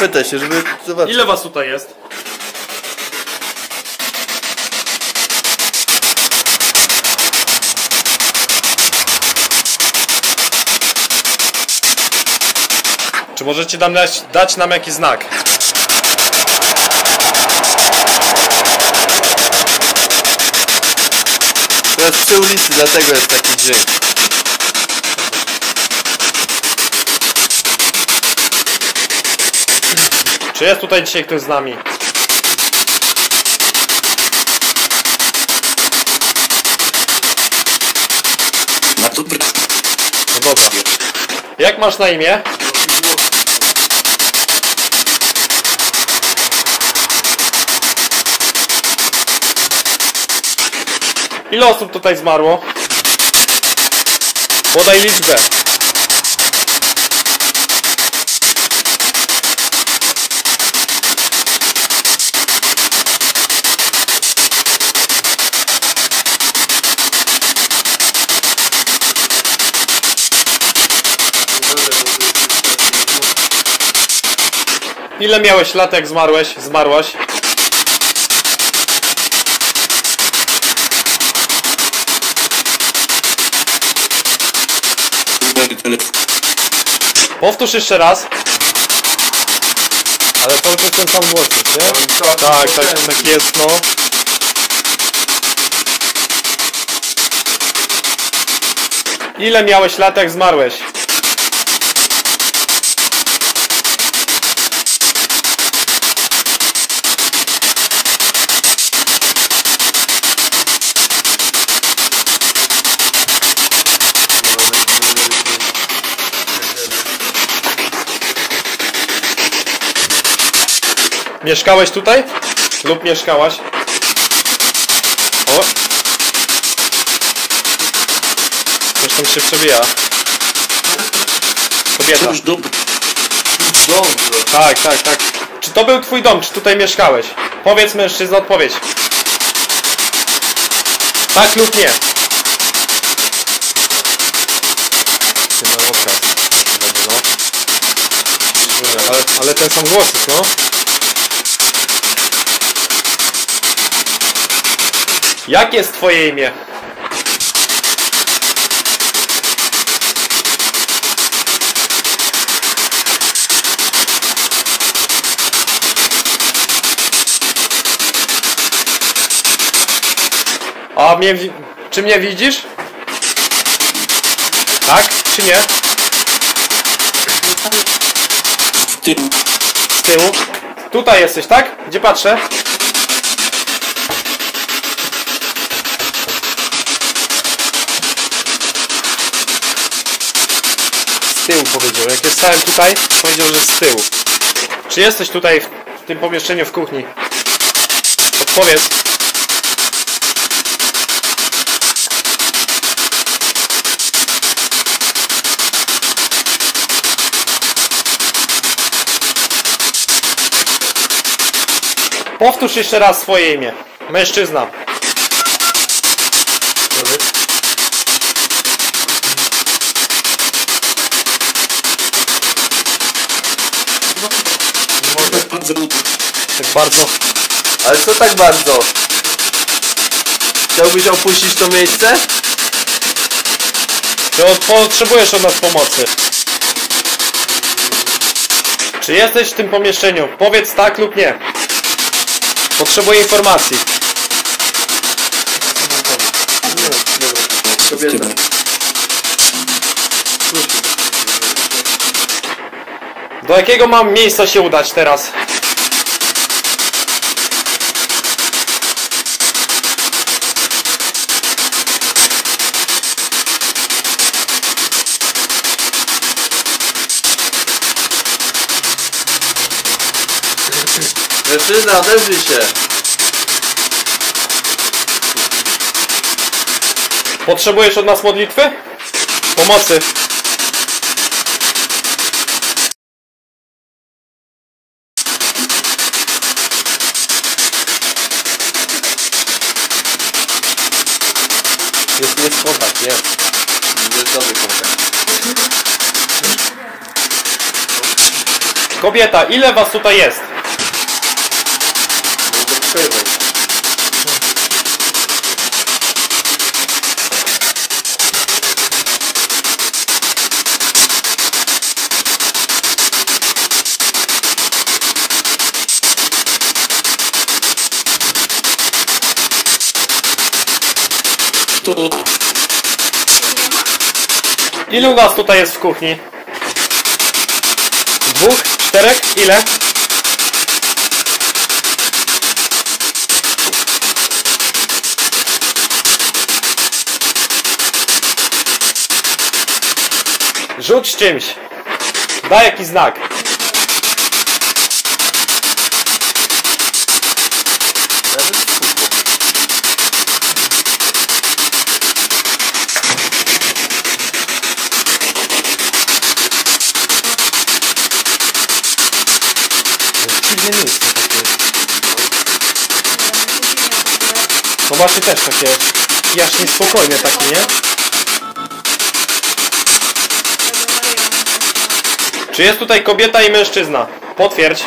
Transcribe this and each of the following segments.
zapytaj się, żeby zobaczyć. Ile was tutaj jest? Czy możecie nam dać, dać nam jakiś znak? To jest przy ulicy, dlatego jest taki dźwięk. Czy jest tutaj dzisiaj ktoś z nami? Na dobry. No dobra. Jak masz na imię? Ile osób tutaj zmarło? Podaj liczbę. Ile miałeś lat jak zmarłeś? Zmarłaś? Powtórz jeszcze raz. Ale cały czas ten sam głos jest, nie? Tak, tak, tak jest, no. Ile miałeś lat jak zmarłeś? Mieszkałeś tutaj? Lub mieszkałaś? O! Coś tam się przebija. Kobieta. Już dobry. Dobrze. Tak, tak, tak. Czy to był twój dom? Czy tutaj mieszkałeś? Powiedz mężczyzna odpowiedź. Tak lub nie? No. Ale, ale ten sam głos jest, no. Jak jest twoje imię? A mnie, czy mnie widzisz? Tak? Czy nie? Ty. Z tyłu. Tutaj jesteś, tak? Gdzie patrzę? Tyłu powiedział. Jak jest stałem tutaj, powiedział, że z tyłu. Czy jesteś tutaj w tym pomieszczeniu w kuchni? Odpowiedz. Powtórz jeszcze raz swoje imię. Mężczyzna. Tak bardzo. Ale co tak bardzo? Chciałbyś opuścić to miejsce? Czy potrzebujesz od nas pomocy? Czy jesteś w tym pomieszczeniu? Powiedz tak lub nie. Potrzebuję informacji. Do jakiego mam miejsca się udać teraz? Mężczyzna, odezwij się. Potrzebujesz od nas modlitwy? Pomocy. Jest, jest kontakt, jest. Jest dobry kontakt. Kobieta, ile was tutaj jest? To Ilu was tutaj jest w kuchni? Dwóch? Czterech? Ile? Rzuć czymś. Daj jakiś znak. Dziwne miejsce takie. Zobaczcie też takie jaśnie spokojne takie, nie? Czy jest tutaj kobieta i mężczyzna? Potwierdź.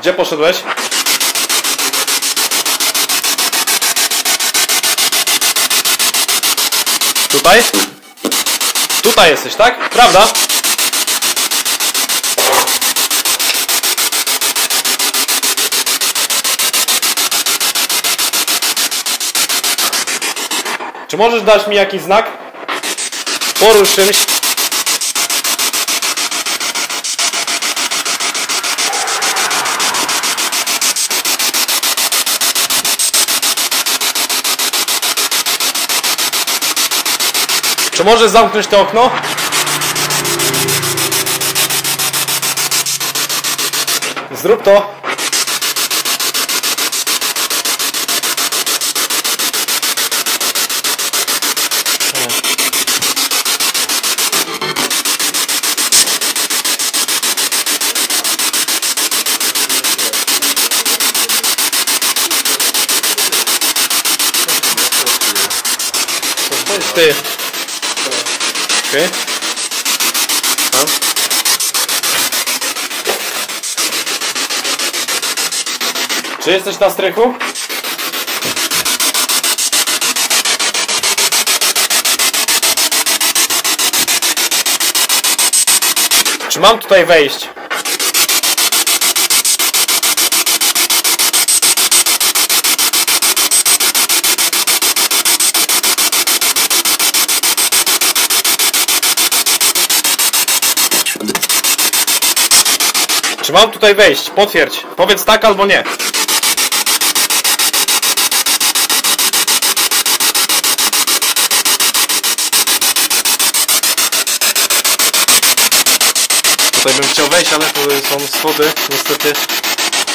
Gdzie poszedłeś? Tutaj? Tutaj jesteś, tak? Prawda? Czy możesz dać mi jakiś znak? Porusz czymś. Czy możesz zamknąć to okno? Zrób to. Ty. Ty. Tam. Czy jesteś na strychu? Czy mam tutaj wejść? Czy mam tutaj wejść? Potwierdź. Powiedz tak albo nie. Tutaj bym chciał wejść, ale tu są schody niestety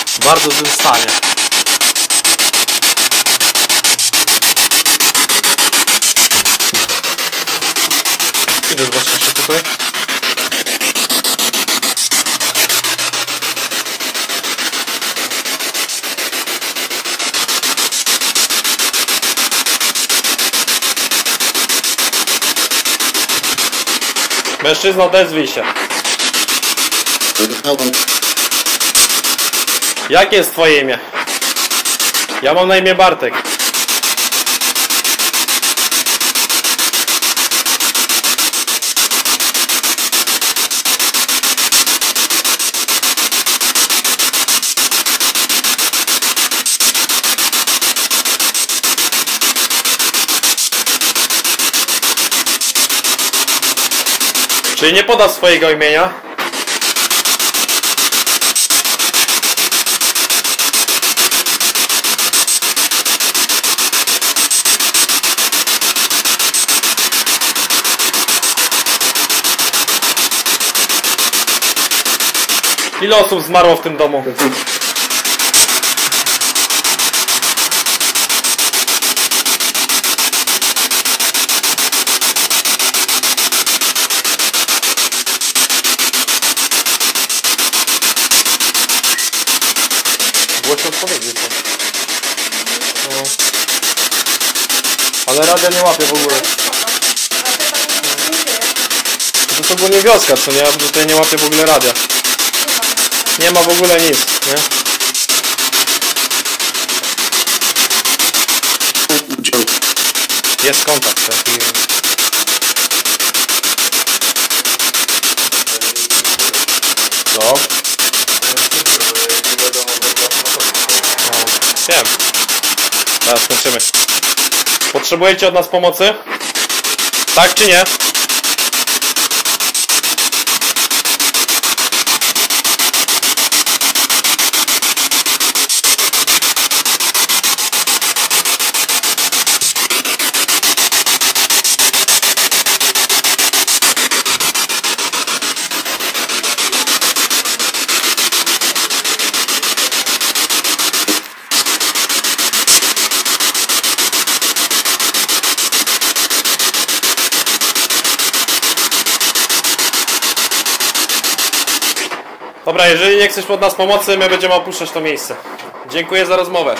w bardzo złym stanie. Idę zobaczyć jeszcze tutaj. Mężczyzna, odezwij się. Jakie jest twoje imię? Ja mam na imię Bartek. Czyli nie poda swojego imienia? Ile osób zmarło w tym domu? Głośno odpowiedzieć. No. Ale radia nie łapie w ogóle. To jest ogólnie wioska, co nie? Tutaj nie łapie w ogóle radia. Nie ma w ogóle nic, nie? Jest kontakt, tak? I... Co? Nie wiadomo, No, wiem. Teraz skończymy. Potrzebujecie od nas pomocy? Tak czy nie? Dobra, jeżeli nie chcesz od nas pomocy, my będziemy opuszczać to miejsce. Dziękuję za rozmowę.